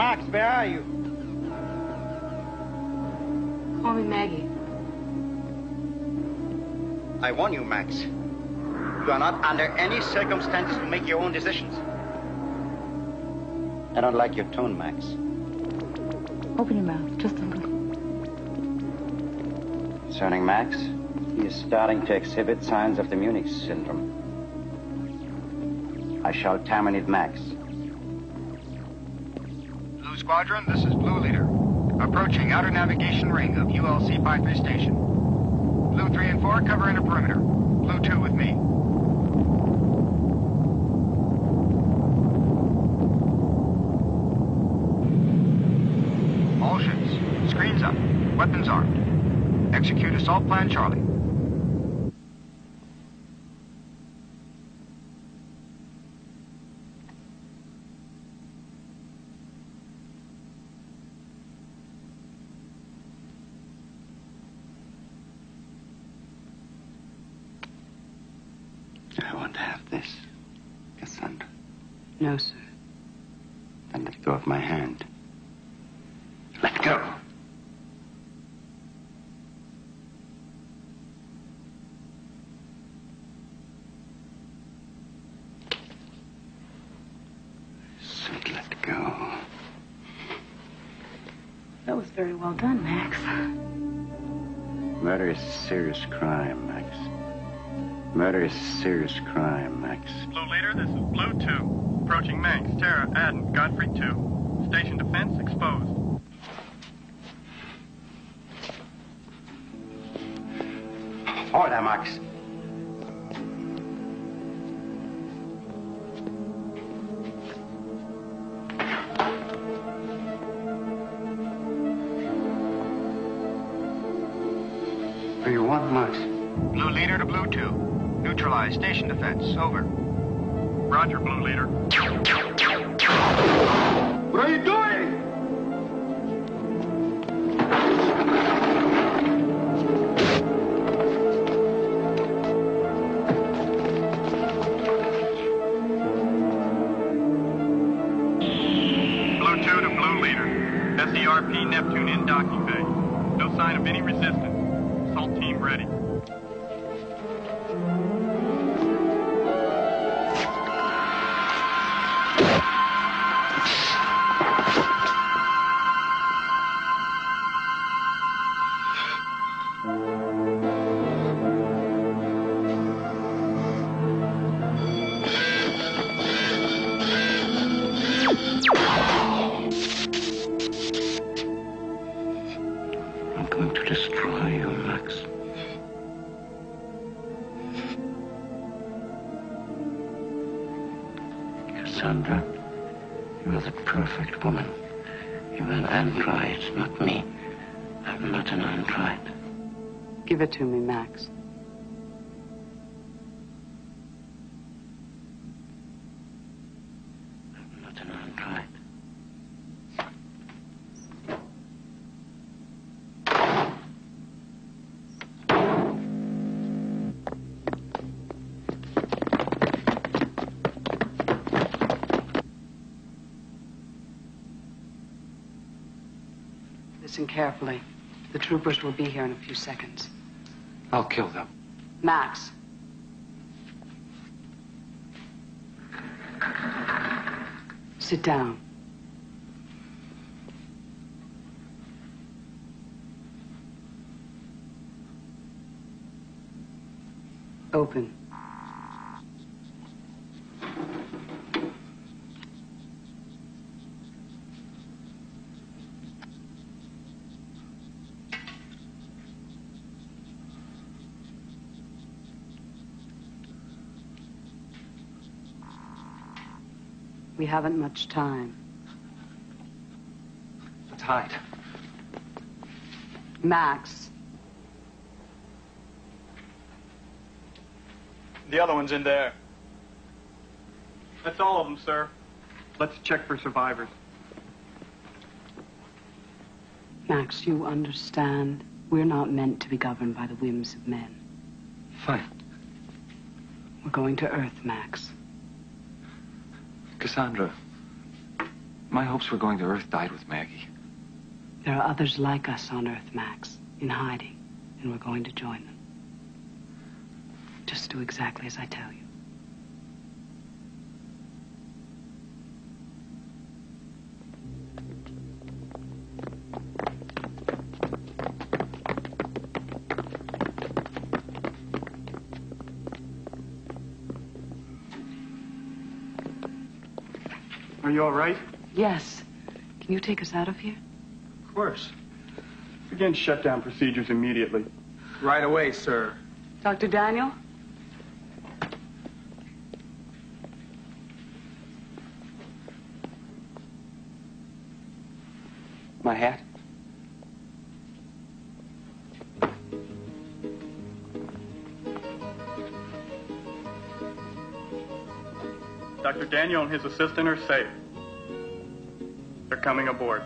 Max, where are you? Call me Maggie. I warn you, Max. You are not under any circumstances to make your own decisions. I don't like your tone, Max. Open your mouth, just a little. Concerning Max, he is starting to exhibit signs of the Munich syndrome. I shall terminate Max. Squadron, this is Blue Leader. Approaching outer navigation ring of ULC 53 station. Blue 3 and 4 covering a perimeter. Blue 2 with me. All ships, screens up, weapons armed. Execute assault plan Charlie. I want to have this, Cassandra. No, sir. Then let go of my hand. Let go. Said let go. That was very well done, Max. Murder is a serious crime, Max. Murder is a serious crime, Max. Blue Leader, this is Blue 2. Approaching Manx, Terra, Aden, Godfrey 2. Station defense exposed. Order, Max. You want, Max? Blue Leader to Blue 2. Neutralize station defense. Over. Roger, Blue Leader. What are you doing? Blue 2 to Blue Leader. SERP Neptune in docking bay. No sign of any resistance. Assault team ready. Cassandra, you are the perfect woman. You are an android, not me. I'm not an android. Give it to me, Max. Listen carefully. The troopers will be here in a few seconds. I'll kill them. Max. Sit down. Open. We haven't much time. Let's hide. Max. The other one's in there. That's all of them, sir. Let's check for survivors. Max, you understand. We're not meant to be governed by the whims of men. Fine. We're going to Earth, Max. Cassandra, My hopes for going to Earth died with Maggie. There are others like us on Earth, Max, in hiding, and we're going to join them. Just do exactly as I tell you. Are you all right? Yes. Can you take us out of here? Of course. Begin shutdown procedures immediately. Right away, sir. Dr. Daniel? My hat? Dr. Daniel and his assistant are safe. They're coming aboard.